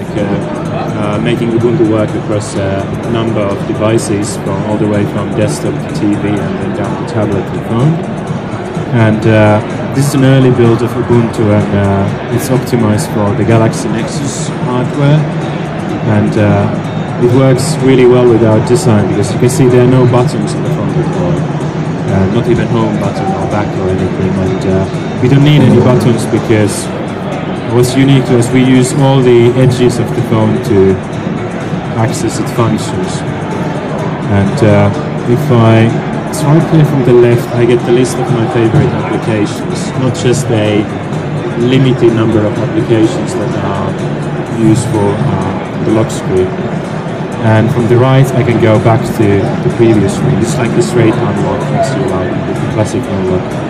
like uh, uh, making Ubuntu work across a number of devices, from all the way from desktop to TV and then down to tablet and phone. And uh, this is an early build of Ubuntu, and uh, it's optimized for the Galaxy Nexus hardware. And uh, it works really well with our design because you can see there are no buttons on the front of the uh, not even home button or back or anything. And uh, we don't need any buttons because what's unique us, we use all the edges of the phone to access its functions. And uh, if I swipe here from the left, I get the list of my favorite applications, not just a limited number of applications that are useful on the lock screen. And from the right, I can go back to the previous screen. It's like a straight unlock, as you like, the classic unlock.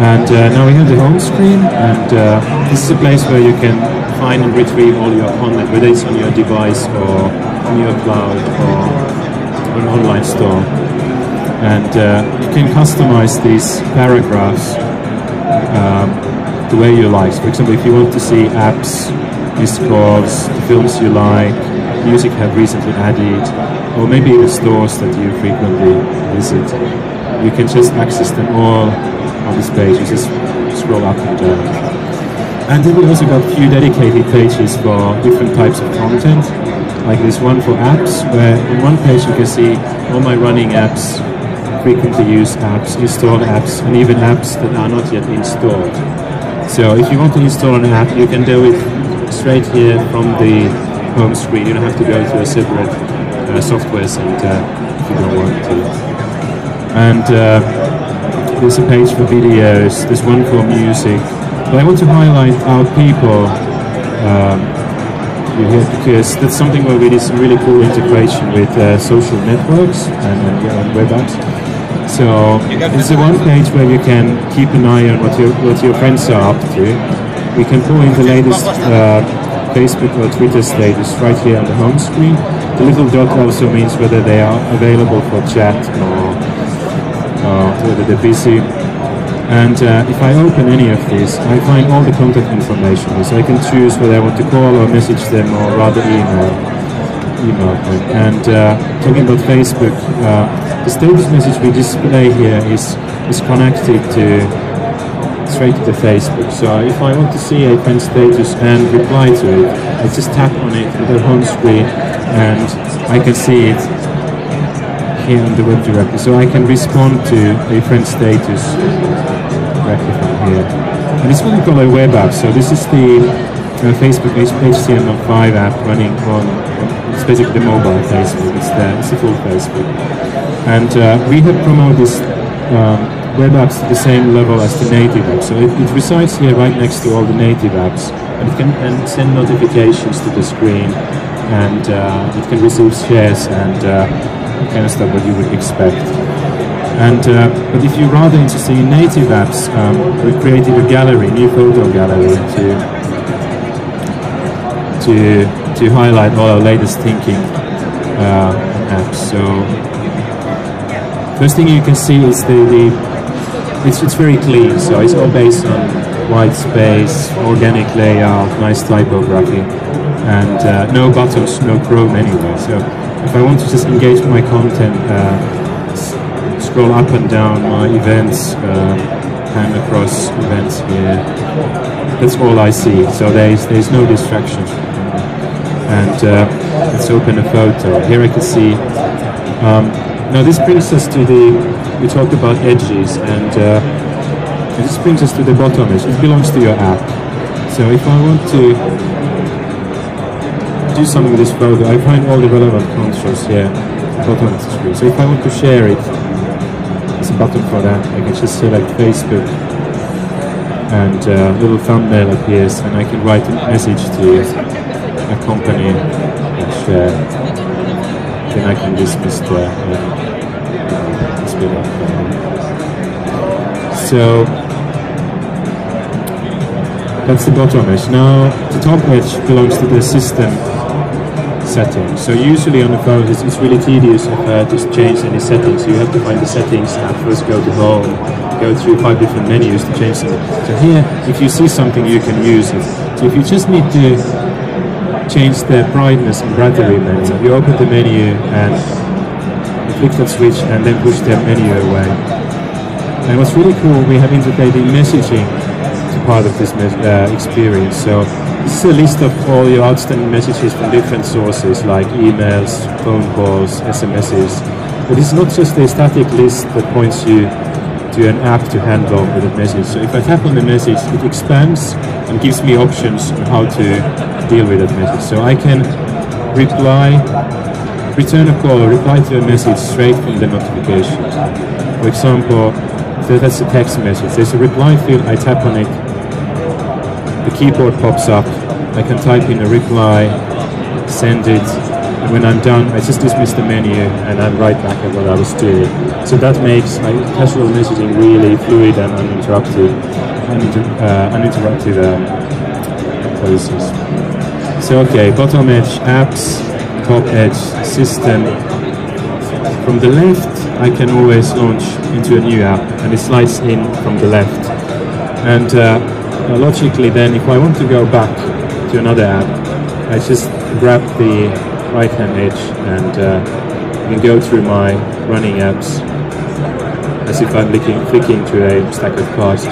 And uh, now we have the home screen, and uh, this is a place where you can find and retrieve all your content, whether it's on your device or on your cloud or an online store. And uh, you can customize these paragraphs um, the way you like. For example, if you want to see apps, calls, the films you like, music have recently added, or maybe the stores that you frequently visit, you can just access them all on this page. You just scroll up and down. And then we also got a few dedicated pages for different types of content, like this one for apps, where on one page you can see all my running apps, frequently used apps, installed apps, and even apps that are not yet installed. So if you want to install an app, you can do it straight here from the home screen. You don't have to go to a separate uh, software center if you don't want to. And uh, there's a page for videos, there's one for music. But I want to highlight our people um, here because that's something where we did some really cool integration with uh, social networks and, and, apps. So it's the one page where you can keep an eye on what your what your friends are up to. We can pull in the latest uh, Facebook or Twitter status right here on the home screen. The little dot also means whether they are available for chat or, whether they're busy. And uh, if I open any of these, I find all the contact information. So I can choose whether I want to call or message them or rather email. email them. And uh, talking about Facebook, uh, the status message we display here is, is connected to straight to the Facebook. So if I want to see a friend's status and reply to it, I just tap on it on the home screen and I can see it here on the web directory. So I can respond to a status directly from here. And it's what we call a web app. So this is the uh, Facebook HTML5 app running on, it's basically the mobile Facebook. It's the, it's the full Facebook. And uh, we have promoted this um, web apps to the same level as the native app. So it, it, resides here right next to all the native apps, and it can and send notifications to the screen, and uh, it can receive shares and kind of stuff that you would expect. And uh, but if you're rather interested in native apps, um, we created a gallery, new photo gallery to to to highlight all our latest thinking uh, apps. So first thing you can see is the, the it's, it's very clean, so it's all based on white space, organic layout, nice typography, and uh, no buttons, no Chrome anywhere. So if I want to just engage with my content, uh, scroll up and down my events, uh, pan across events here, that's all I see. So there's, there's no distraction. And uh, let's open a photo. Here I can see um, now this brings us to the we talked about edges and uh, this brings us to the bottom edge. It belongs to your app. So if I want to do something with this photo, I find all the relevant controls here bottom of the screen. So if I want to share it, there's a button for that. I can just select Facebook and a uh, little thumbnail appears and I can write a message to a company and share. Then I can dismiss the uh, so that's the bottom edge. Now the top edge belongs to the system setting. So usually on the phone it's, it's really tedious if uh, just change any settings. You have to find the settings tab, first go to home, go through five different menus to change them. So here, if you see something, you can use it. So if you just need to change the brightness and battery menu. You open the menu and you click that switch and then push the menu away. And what's really cool, we have integrated messaging to part of this uh, experience. So this is a list of all your outstanding messages from different sources like emails, phone calls, SMSs. But it's not just a static list that points you to an app to handle with a message. So if I tap on the message, it expands and gives me options on how to deal with that message. So I can reply, return a call, reply to a message straight from the notification. For example, so that's a text message. There's a reply field, I tap on it, the keyboard pops up, I can type in a reply, send it, and when I'm done, I just dismiss the menu and I'm right back at what I was doing. So that makes my casual messaging really fluid and uninterrupted, uninter uh, uninterrupted um, process. So okay, bottom edge apps, top edge system. From the left, I can always launch into a new app, and it slides in from the left. And uh, logically, then, if I want to go back to another app, I just grab the right hand edge and uh, can go through my running apps as if I'm flicking, flicking to a stack of cards